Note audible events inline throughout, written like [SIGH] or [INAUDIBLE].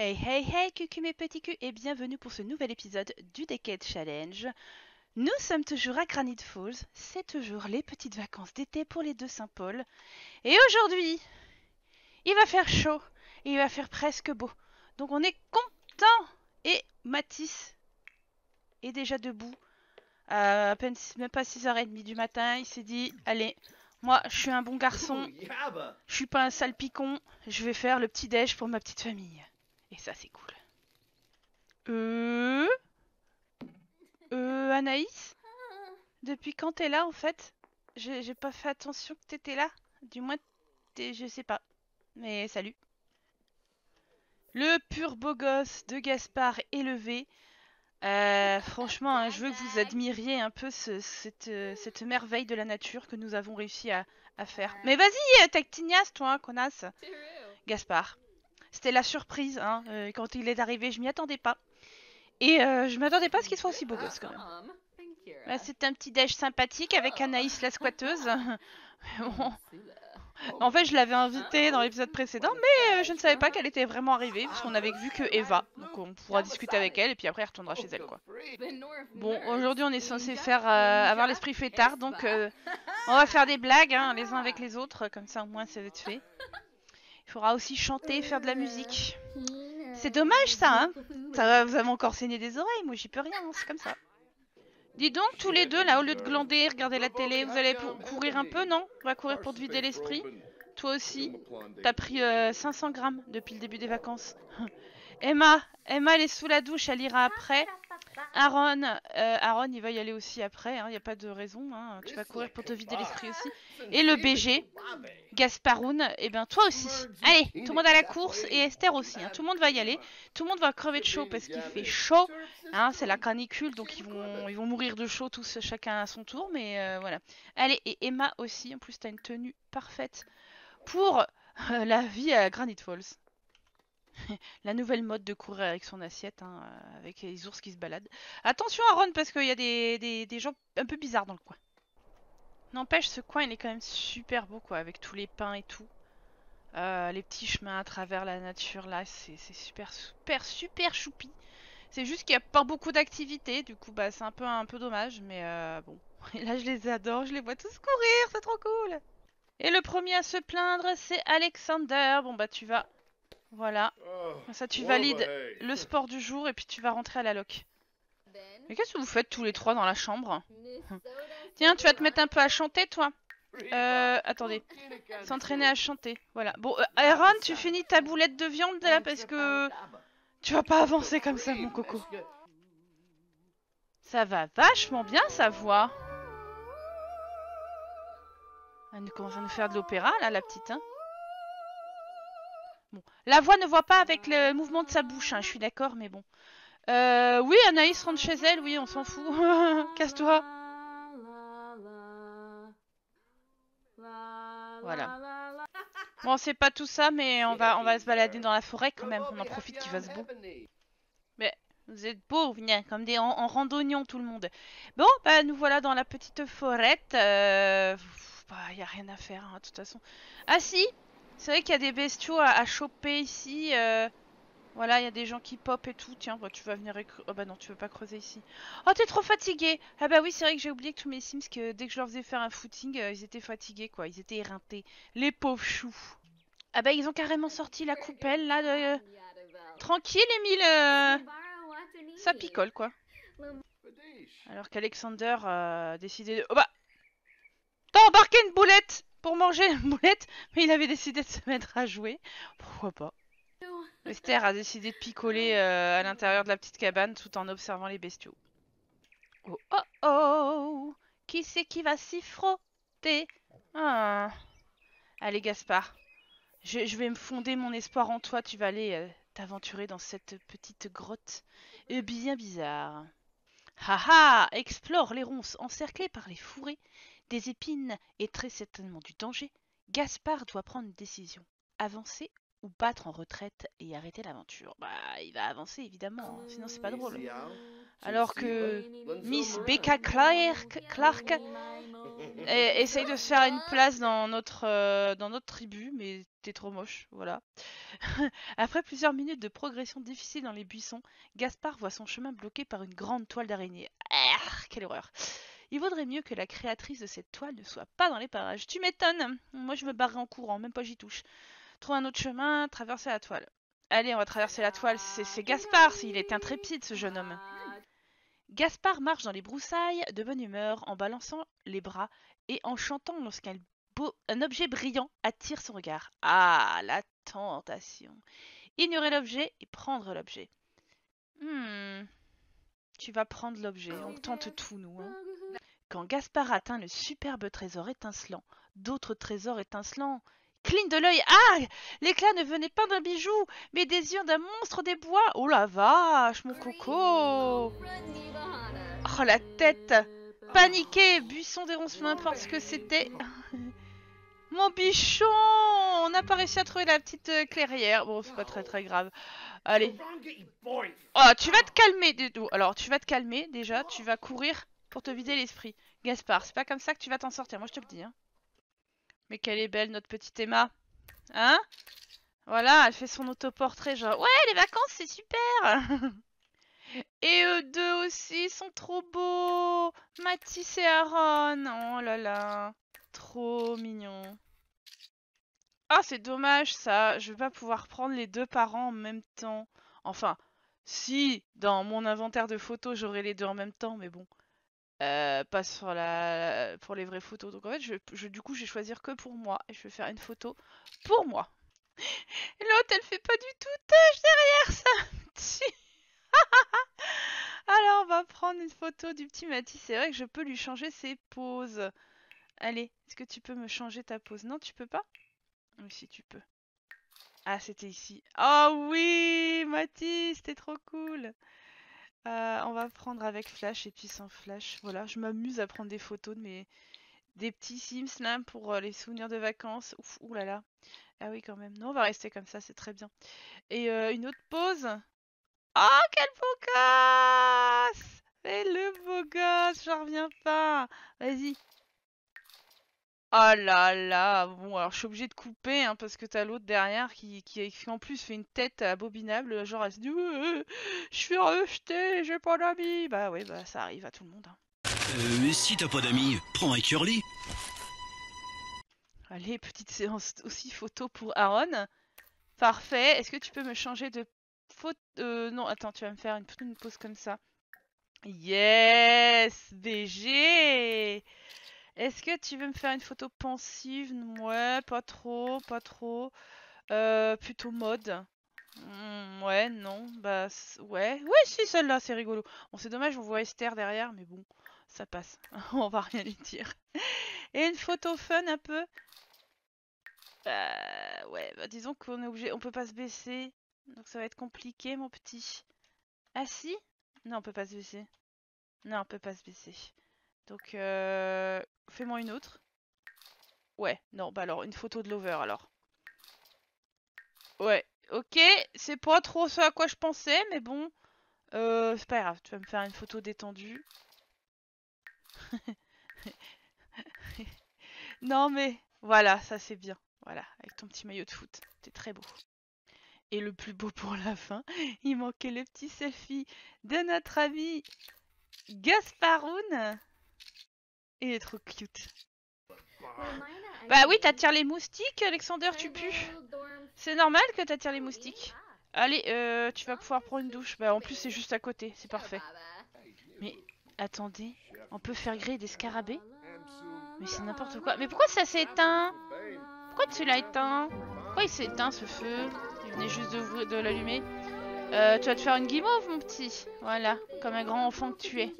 Hey hey hey cucu mes petits culs et bienvenue pour ce nouvel épisode du Decade Challenge. Nous sommes toujours à Granite Falls, c'est toujours les petites vacances d'été pour les deux Saint-Paul. Et aujourd'hui, il va faire chaud et il va faire presque beau. Donc on est content Et Matisse est déjà debout. À, à peine même pas 6h30 du matin, il s'est dit allez, moi je suis un bon garçon, [LAUGHS] je suis pas un sale picon, je vais faire le petit déj pour ma petite famille. Et ça, c'est cool. Euh... Euh, Anaïs? Depuis quand t'es là, en fait? J'ai pas fait attention que t'étais là. Du moins, t'es... je sais pas. Mais salut. Le pur beau gosse de Gaspard élevé. Euh, franchement, hein, je veux que vous admiriez un peu ce- cette, euh, cette merveille de la nature que nous avons réussi à, à faire. Mais vas-y, euh, t'actignasse, toi, hein, connasse. Gaspard. C'était la surprise, hein. euh, quand il est arrivé, je m'y attendais pas. Et euh, je m'attendais pas à ce qu'il soit aussi beau gosse quand même. Bah, C'était un petit déj sympathique avec Anaïs la squatteuse. [LAUGHS] Bon. En fait, je l'avais invitée dans l'épisode précédent, mais euh, je ne savais pas qu'elle était vraiment arrivée, parce qu'on avait vu que Eva. Donc on pourra discuter avec elle, et puis après elle retournera chez elle, quoi. Bon, aujourd'hui on est censé faire euh, avoir l'esprit fêtard, donc euh, on va faire des blagues hein, les uns avec les autres, comme ça au moins ça va être fait. Il faudra aussi chanter, faire de la musique. C'est dommage ça, hein Ça va, vous avez encore saigné des oreilles, moi j'y peux rien, hein, c'est comme ça. Dis donc, tous les deux là, au lieu de glander, regarder la télé, vous allez pour- courir un peu, non? On va courir pour te vider l'esprit. Toi aussi, t'as pris euh, 500 grammes depuis le début des vacances. [LAUGHS] Emma, Emma elle est sous la douche, elle ira après. Aaron, euh, Aaron il va y aller aussi après, il n'y a pas de raison, hein, tu vas courir pour te vider l'esprit aussi. Et le BG, Gasparoun, et ben toi aussi. Allez, tout le monde à la course et Esther aussi. hein. Tout le monde va y aller. Tout le monde va crever de chaud parce qu'il fait chaud. Hein, c'est la canicule, donc ils vont, ils vont mourir de chaud tous chacun à son tour. Mais euh, voilà. Allez, et Emma aussi. En plus, t'as une tenue parfaite pour euh, la vie à Granite Falls. [LAUGHS] la nouvelle mode de courir avec son assiette, hein, euh, avec les ours qui se baladent. Attention Aaron, parce qu'il y a des, gens un peu bizarres dans le coin. N'empêche, ce coin, il est quand même super beau, quoi, avec tous les pins et tout. Euh, les petits chemins à travers la nature, là, c'est super, super, super choupi. C'est juste qu'il n'y a pas beaucoup d'activités, du coup, bah, c'est un peu, un peu dommage, mais euh, bon. [LAUGHS] Là, je les adore, je les vois tous courir, c'est trop cool. Et le premier à se plaindre, c'est Alexander. Bon, bah, tu vas... Voilà, Comme ça, tu valides le sport du jour, et puis tu vas rentrer à la loc. Mais qu'est-ce que vous faites tous les trois dans la chambre? Tiens, tu vas te mettre un peu à chanter, toi Euh, attendez. S'entraîner à chanter. Voilà. Bon, euh, Aaron, tu finis ta boulette de viande là parce que tu vas pas avancer comme ça, mon coco. Ça va vachement bien, sa voix. Elle nous commence à nous faire de l'opéra, là, la petite, hein. La voix ne voit pas avec le mouvement de sa bouche, hein, je suis d'accord, mais bon. Euh, oui, Anaïs rentre chez elle, oui, on s'en fout. [LAUGHS] Casse-toi. Voilà. Bon, c'est pas tout ça, mais on va, on va se balader dans la forêt quand même. On en profite qu'il fasse beau. Vous êtes beaux, venez, comme des en, en randonnion tout le monde. Bon, bah nous voilà dans la petite forêt. Euh, pff, bah, y a rien à faire, hein, de toute façon. Ah si, c'est vrai qu'il y a des bestiaux à, choper ici. euh, voilà, il y a des gens qui pop et tout. Tiens, bah, tu vas venir... Oh bah non, tu veux pas creuser ici. Oh, t'es trop fatigué Ah bah oui, c'est vrai que j'ai oublié que tous mes Sims, que dès que je leur faisais faire un footing, euh, ils étaient fatigués, quoi. Ils étaient éreintés. Les pauvres choux. Ah bah ils ont carrément sorti la coupelle, là. De... Tranquille, Emile. euh, Ça picole, quoi. Alors qu'Alexander euh, a décidé de... Oh bah T'as embarqué une boulette pour manger une boulette, mais il avait décidé de se mettre à jouer. Pourquoi pas? Esther a décidé de picoler euh, à l'intérieur de la petite cabane tout en observant les bestiaux. Oh oh oh Qui c'est qui va s'y frotter? Ah. Allez Gaspard, je, je vais me fonder mon espoir en toi, tu vas aller euh, t'aventurer dans cette petite grotte euh, bien bizarre. Haha Explore les ronces encerclées par les fourrés, des épines et très certainement du danger. Gaspard doit prendre une décision. Avancer ou battre en retraite et arrêter l'aventure Bah, il va avancer évidemment, hein, sinon c'est pas drôle. Alors que Miss Becca Clark, Clark [LAUGHS] et- essaye de se faire une place dans notre, euh, dans notre tribu, mais t'es trop moche, voilà. [LAUGHS] Après plusieurs minutes de progression difficile dans les buissons, Gaspard voit son chemin bloqué par une grande toile d'araignée. Ah, quelle horreur Il vaudrait mieux que la créatrice de cette toile ne soit pas dans les parages. Tu m'étonnes Moi je me barrerai en courant, même pas j'y touche. Trouve un autre chemin, traverser la toile. Allez, on va traverser la toile, c'est Gaspard, il est intrépide ce jeune homme. Gaspard marche dans les broussailles de bonne humeur en balançant les bras et en chantant lorsqu'un un objet brillant attire son regard. Ah, la tentation. Ignorer l'objet et prendre l'objet. Hmm. Tu vas prendre l'objet, on tente tout nous. hein. Quand Gaspard atteint le superbe trésor étincelant, d'autres trésors étincelants clignent de l'œil. Ah L'éclat ne venait pas d'un bijou, mais des yeux d'un monstre des bois. Oh la vache, mon coco Oh la tête Paniqué, buisson des ronces, peu importe ce que c'était. [LAUGHS] Mon bichon On n'a pas réussi à trouver la petite euh, clairière. Bon, c'est pas très très grave. Allez. Oh, tu vas te calmer. Alors, tu vas te calmer déjà. Tu vas courir pour te vider l'esprit. Gaspard, c'est pas comme ça que tu vas t'en sortir. Moi, je te le dis. hein. Mais quelle est belle notre petite Emma. Hein? Voilà, elle fait son autoportrait. Genre, ouais, les vacances, c'est super [LAUGHS] Et eux deux aussi sont trop beaux. Mathis et Aaron. Oh là là. Trop mignon. Ah, c'est dommage ça. Je vais pas pouvoir prendre les deux parents en même temps. Enfin, si dans mon inventaire de photos j'aurai les deux en même temps, mais bon. Euh, pas sur la pour les vraies photos. Donc en fait, du coup, je vais choisir que pour moi et je vais faire une photo pour moi. L'autre, elle fait pas du tout tâche derrière ça. [LAUGHS] Alors, on va prendre une photo du petit Mathis. C'est vrai que je peux lui changer ses poses. Allez, est-ce que tu peux me changer ta pose? Non, tu peux pas? Oui, si, tu peux. Ah, c'était ici. Oh oui, Mathis, t'es trop cool. Euh, on va prendre avec flash et puis sans flash. Voilà, je m'amuse à prendre des photos de mes des petits Sims là pour euh, les souvenirs de vacances. Ouf, ouh là là. Ah oui, quand même. Non, on va rester comme ça, c'est très bien. Et euh, une autre pause. Oh, quel beau gosse Mais le beau gosse, j'en reviens pas. Vas-y. Oh là là. Bon, alors je suis obligée de couper hein, parce que t'as l'autre derrière qui, qui, qui en plus fait une tête abominable. Genre, elle se dit Ouais, Je suis rejetée, j'ai pas d'amis. Bah ouais, bah ça arrive à tout le monde. hein. Euh, mais si t'as pas d'amis, prends un curly. Allez, petite séance aussi photo pour Aaron. Parfait. Est-ce que tu peux me changer de photo? Euh, Non, attends, tu vas me faire une, une pose comme ça. Yes BG Est-ce que tu veux me faire une photo pensive? Ouais, pas trop, pas trop. Euh, plutôt mode. Hmm, ouais, non, bah ouais. Ouais, si, celle-là, c'est rigolo. Bon, c'est dommage, on voit Esther derrière, mais bon, ça passe. [LAUGHS] on va rien lui dire. Et une photo fun un peu? Euh, ouais, bah disons qu'on est obligé, on peut pas se baisser, donc ça va être compliqué, mon petit. Ah Non, on peut pas se baisser. Non, on peut pas se baisser. Donc, euh, fais-moi une autre. Ouais, non, bah alors, une photo de l'over, alors. Ouais, ok, c'est pas trop ce à quoi je pensais, mais bon, euh, c'est pas grave, tu vas me faire une photo détendue. [LAUGHS] non mais, voilà, ça c'est bien. Voilà, avec ton petit maillot de foot, t'es très beau. Et le plus beau pour la fin, [LAUGHS] il manquait le petit selfie de notre ami Gasparoun. Il est trop cute. Bah oui, t'attires les moustiques, Alexander, tu pues. C'est normal que t'attires les moustiques. Allez, euh, tu vas pouvoir prendre une douche. Bah en plus c'est juste à côté, c'est parfait. Mais attendez, on peut faire griller des scarabées? Mais c'est n'importe quoi. Mais pourquoi ça s'est éteint Pourquoi tu l'as éteint? Pourquoi il s'est éteint ce feu? Il venait juste de, de l'allumer. Euh, tu vas te faire une guimauve mon petit. Voilà, comme un grand enfant que tu es.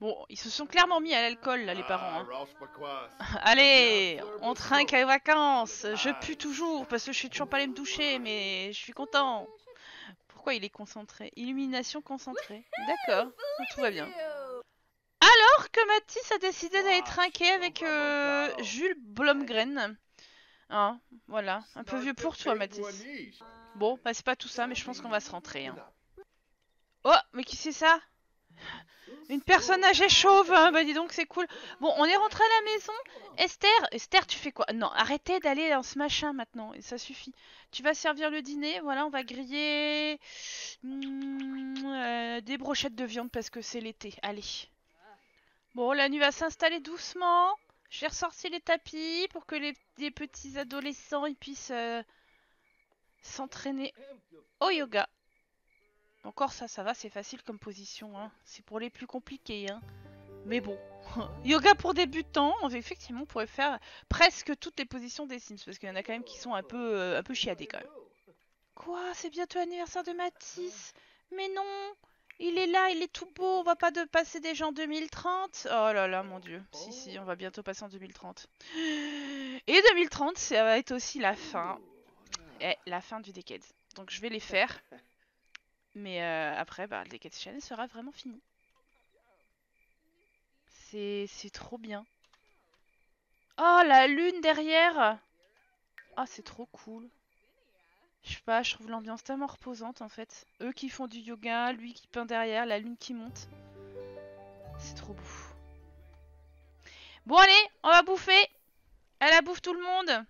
Bon, ils se sont clairement mis à l'alcool là les parents. hein. [LAUGHS] Allez, on trinque à les vacances. Je pue toujours parce que je suis toujours pas allée me doucher, mais je suis content. Pourquoi il est concentré? Illumination concentrée. D'accord, tout va bien. Alors que Mathis a décidé d'aller trinquer avec euh, Jules Blomgren. Hein, voilà. Un peu vieux pour toi, Mathis. Bon, bah c'est pas tout ça, mais je pense qu'on va se rentrer. Hein. Oh, mais qui c'est ça? Une personne âgée chauve, hein bah dis donc, c'est cool. Bon, on est rentré à la maison. Esther, Esther, tu fais quoi? Non, arrêtez d'aller dans ce machin maintenant, ça suffit. Tu vas servir le dîner, voilà, on va griller hmm, euh, des brochettes de viande parce que c'est l'été. Allez. Bon, la nuit va s'installer doucement. J'ai ressorti les tapis pour que les, petits adolescents puissent euh, s'entraîner au yoga. Encore ça, ça va, c'est facile comme position. Hein. C'est pour les plus compliqués. Hein. Mais bon, [LAUGHS] yoga pour débutants, effectivement, on pourrait faire presque toutes les positions des Sims. Parce qu'il y en a quand même qui sont un peu, euh, un peu chiadés quand même. Quoi? C'est bientôt l'anniversaire de Mathis Mais non il est là, il est tout beau, on va pas de passer déjà en 2030 Oh là là, mon dieu. Si, si, on va bientôt passer en 2030. [GASPS] Et 2030, ça va être aussi la fin. Et la fin du Decade. Donc je vais les faire. Mais euh, après, bah, le Decade Channel sera vraiment fini. C'est trop bien. Oh, la lune derrière Oh, c'est trop cool. Je sais pas, je trouve l'ambiance tellement reposante en fait. Eux qui font du yoga, lui qui peint derrière, la lune qui monte. C'est trop beau. Bon allez, on va bouffer. Elle la bouffe tout le monde.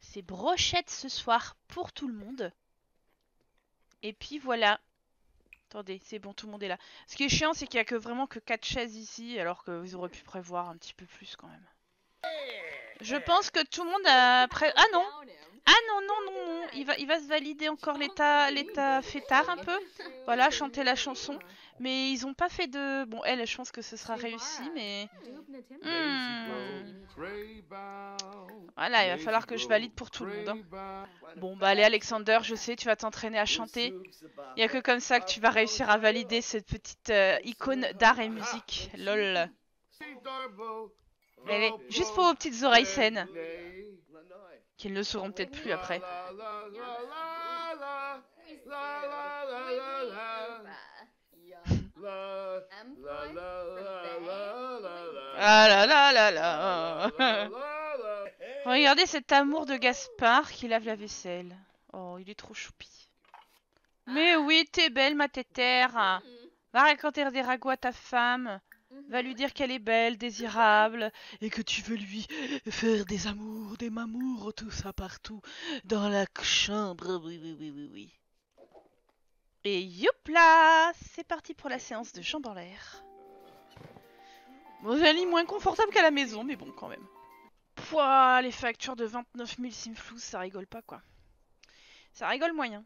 C'est brochette ce soir pour tout le monde. Et puis voilà. Attendez, c'est bon, tout le monde est là. Ce qui est chiant, c'est qu'il y a que vraiment que 4 chaises ici, alors que vous auraient pu prévoir un petit peu plus quand même. Je pense que tout le monde a... Pré... Ah non ah non, non, non, il va, il va se valider encore l'état l'état fêtard un peu. Voilà, chanter la chanson. Mais ils ont pas fait de... Bon, elle, je pense que ce sera réussi, mais... Hmm. Voilà, il va falloir que je valide pour tout le monde. Hein. Bon, bah allez Alexander, je sais, tu vas t'entraîner à chanter. Il y a que comme ça que tu vas réussir à valider cette petite euh, icône d'art et musique. Lol. Allez, juste pour vos petites oreilles saines qu'ils ne seront peut-être plus après. Ah là là là là Regardez cet amour de Gaspard qui lave la vaisselle. Oh, il est trop choupi. Mais oui, t'es belle, ma tétère. Va raconter des ragots à ta femme. Va lui dire qu'elle est belle, désirable, et que tu veux lui faire des amours, des mamours, tout ça partout, dans la chambre, oui, oui, oui, oui, oui. Et youpla C'est parti pour la séance de jambes en l'air. Bon, j'ai moins confortable qu'à la maison, mais bon, quand même. Pouah, les factures de 29 000 simflous, ça rigole pas, quoi. Ça rigole moyen.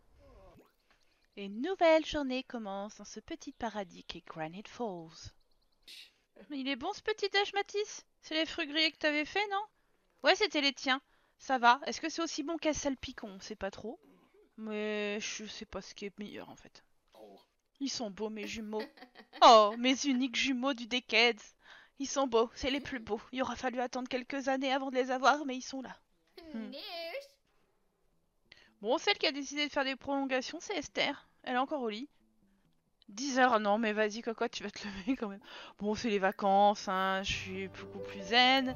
Une nouvelle journée commence dans ce petit paradis qu'est Granite Falls. Il est bon ce petit déj, Matisse C'est les fruits grillés que t'avais fait, non? Ouais, c'était les tiens. Ça va. Est-ce que c'est aussi bon qu'à salpicon C'est pas trop. Mais je sais pas ce qui est meilleur en fait. Ils sont beaux mes jumeaux. [LAUGHS] Oh, mes uniques jumeaux du Decades. Ils sont beaux, c'est les plus beaux. Il aura fallu attendre quelques années avant de les avoir, mais ils sont là. Hmm. Bon, celle qui a décidé de faire des prolongations, c'est Esther. Elle est encore au lit. 10 heures, non mais vas-y Coco, tu vas te [LAUGHS] lever quand même. Bon, c'est les vacances, hein, je suis beaucoup plus zen.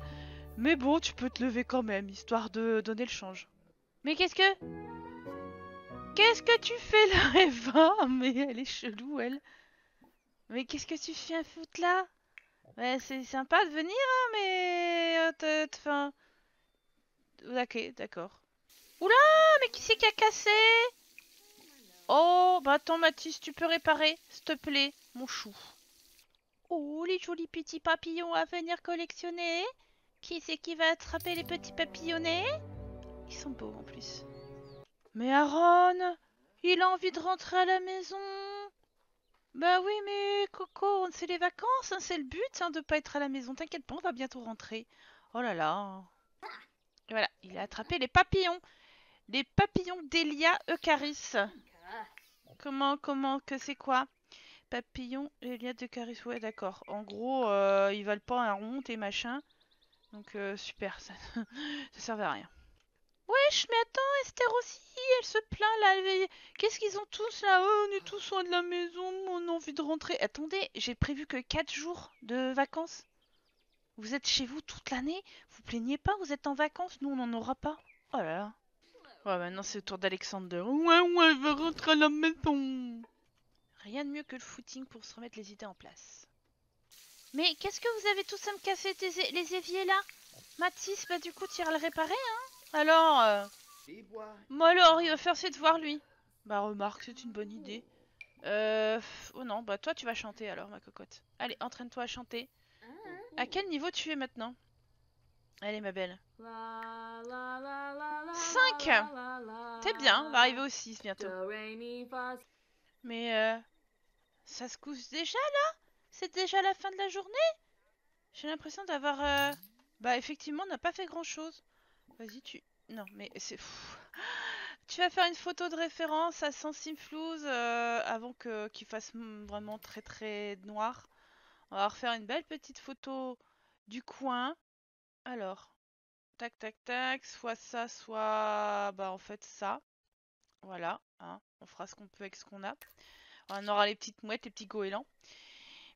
Mais bon, tu peux te lever quand même, histoire de donner le change. Mais qu'est-ce que... Qu'est-ce que tu fais là, [LAUGHS] Eva? Mais elle est chelou, elle. Mais qu'est-ce que tu fais à foutre là? Ouais, c'est sympa de venir, hein, mais... Euh, enfin... Ok, d'accord. Oula, mais qui c'est qui a cassé? Oh, bah attends Mathis, tu peux réparer, s'il te plaît, mon chou. Oh, les jolis petits papillons à venir collectionner. Qui c'est qui va attraper les petits papillonnets Ils sont beaux en plus. Mais Aaron, il a envie de rentrer à la maison. Bah oui, mais Coco, c'est les vacances, hein, c'est le but hein, de pas être à la maison. T'inquiète pas, on va bientôt rentrer. Oh là là. voilà, il a attrapé les papillons. Les papillons d'Elia Eucharis. Comment, comment, que c'est quoi? Papillon, Eliade de Caris, ouais d'accord. En gros, euh, ils valent pas un rond et machin. Donc euh, super, ça, [LAUGHS] ça servait à rien. Wesh, mais attends, Esther aussi, elle se plaint là. Qu'est-ce qu'ils ont tous là? Oh, On est tous soin de la maison, on a envie de rentrer. Attendez, j'ai prévu que 4 jours de vacances. Vous êtes chez vous toute l'année? Vous plaignez pas Vous êtes en vacances? Nous, on n'en aura pas. Oh là là. Ouais, maintenant c'est au tour d'Alexander. Ouais, ouais, je vais rentrer à la maison. Rien de mieux que le footing pour se remettre les idées en place. Mais qu'est-ce que vous avez tous à me casser les éviers là? Mathis, bah du coup, tu iras le réparer, hein? Alors, euh... moi alors, il va faire ses devoirs lui. Bah remarque, c'est une bonne idée. Euh... Oh non, bah toi tu vas chanter alors, ma cocotte. Allez, entraîne-toi à chanter. À quel niveau tu es maintenant? Allez, ma belle. 5 T'es bien, on va arriver au 6 bientôt. Mais euh, ça se couche déjà là? C'est déjà la fin de la journée? J'ai l'impression d'avoir... euh, Bah effectivement, on n'a pas fait grand chose. Vas-y, tu... Non, mais c'est... pff. [GASPS] Tu vas faire une photo de référence à Sensimflouz euh, avant que qu'il fasse vraiment très très noir. On va refaire une belle petite photo du coin. Alors, tac tac tac, soit ça, soit... Bah en fait ça. Voilà, hein, on fera ce qu'on peut avec ce qu'on a. On aura les petites mouettes, les petits goélands.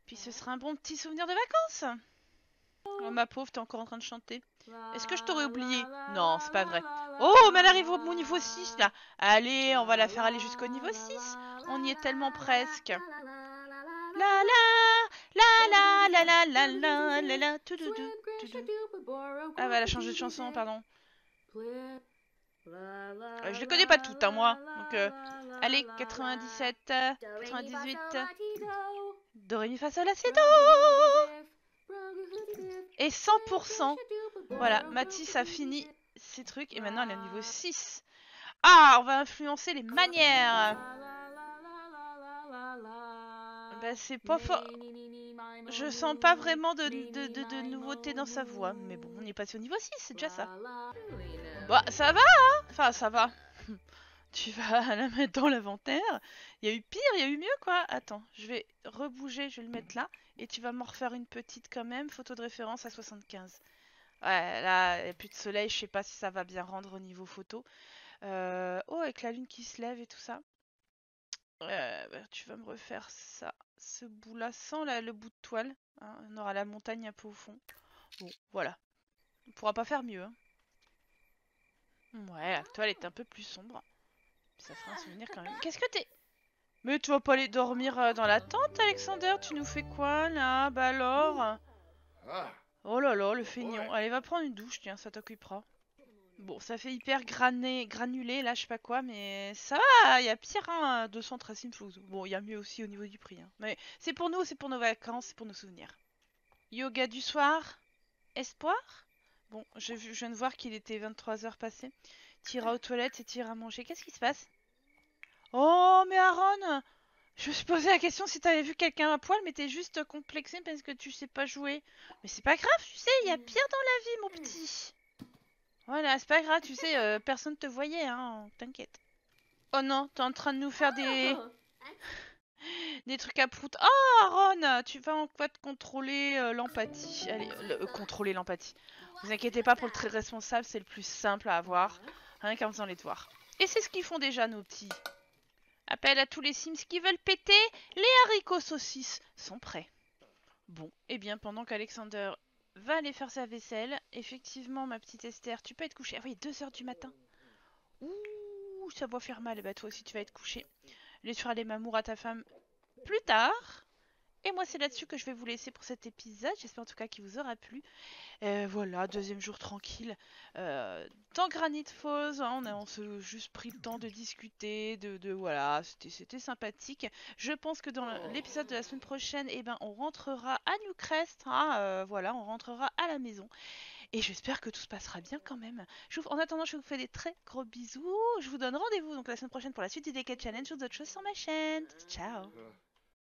Puis ce sera un bon petit souvenir de vacances. Oh ma pauvre, t'es encore en train de chanter. Est-ce que je t'aurais oublié Non, c'est pas vrai. Oh, mais elle arrive au mon niveau 6 là. Allez, on va la faire aller jusqu'au niveau 6. On y est tellement presque. La la la la la la la la la la Ah bah elle a changé de chanson, pardon. Euh, je les connais pas toutes, hein, moi. Donc, euh, Allez, 97, euh, 98, euh, do ré mi fa sol la si do. Et 100%. Voilà, Mathis a fini ses trucs et maintenant elle est au niveau 6. Ah, on va influencer les manières. Bah c'est pas fort. Je sens pas vraiment de, de, de, de nouveauté dans sa voix. Mais bon, on est passé au niveau 6, c'est déjà ça. Bah ça va, hein Enfin, ça va. [LAUGHS] Tu vas la mettre dans l'inventaire. Il y a eu pire, il y a eu mieux, quoi. Attends, je vais rebouger, je vais le mettre là. Et tu vas m'en refaire une petite quand même. Photo de référence à 75. Ouais, là, il n'y a plus de soleil. Je sais pas si ça va bien rendre au niveau photo. Euh, Oh, avec la lune qui se lève et tout ça. Euh, bah, tu vas me refaire ça. Ce bout-là, sans la- le bout de toile. hein. On aura la montagne un peu au fond. Bon, voilà. On pourra pas faire mieux. hein. Ouais, la toile est un peu plus sombre. Ça fera un souvenir quand même. Qu'est-ce que t'es? Mais tu vas pas aller dormir euh, dans la tente, Alexander? Tu nous fais quoi, là? Bah alors? Oh là là, le feignon. Allez, va prendre une douche, tiens, ça t'occupera. Bon, ça fait hyper grané, granulé, là, je sais pas quoi, mais ça va, il y a pire, hein, 213 Simflouz. Bon, il y a mieux aussi au niveau du prix. hein. Mais c'est pour nous, c'est pour nos vacances, c'est pour nos souvenirs. Yoga du soir Espoir? Bon, je, je viens de voir qu'il était 23h passé. T'iras aux toilettes et t'iras manger. Qu'est-ce qui se passe? Oh, mais Aaron Je me suis posé la question si t'avais vu quelqu'un à poil, mais t'es juste complexé parce que tu sais pas jouer. Mais c'est pas grave, tu sais, il y a pire dans la vie, mon petit. Voilà, c'est pas grave, tu sais, euh, personne te voyait, hein, t'inquiète. Oh non, t'es en train de nous faire des, [LAUGHS] des trucs à prout. Oh, Aaron, tu vas en quoi te contrôler euh, l'empathie Allez, le- euh, contrôler l'empathie. Vous inquiétez pas, pour le très responsable, c'est le plus simple à avoir, rien qu'en faisant les devoirs. Et c'est ce qu'ils font déjà, nos petits. Appel à tous les Sims qui veulent péter, les haricots saucisses sont prêts. Bon, et bien pendant qu'Alexander va aller faire sa vaisselle, effectivement, ma petite Esther, tu peux être couchée. Ah oui, 2 heures du matin. Ouh, ça va faire mal. Bah toi aussi, tu vas être couchée. Les feras les mamours à ta femme plus tard. Et moi, c'est là-dessus que je vais vous laisser pour cet épisode. J'espère en tout cas qu'il vous aura plu. Euh, voilà, deuxième jour tranquille. Euh, dans Granite Falls, hein, on a on juste pris le temps de discuter, de, de voilà, c'était sympathique. Je pense que dans l'épisode de la semaine prochaine, eh ben, on rentrera à Newcrest. hein, euh, voilà, on rentrera à la maison. Et j'espère que tout se passera bien quand même. En attendant, je vous fais des très gros bisous. Je vous donne rendez-vous donc la semaine prochaine pour la suite du Decade Challenge ou d'autres choses sur ma chaîne. Ciao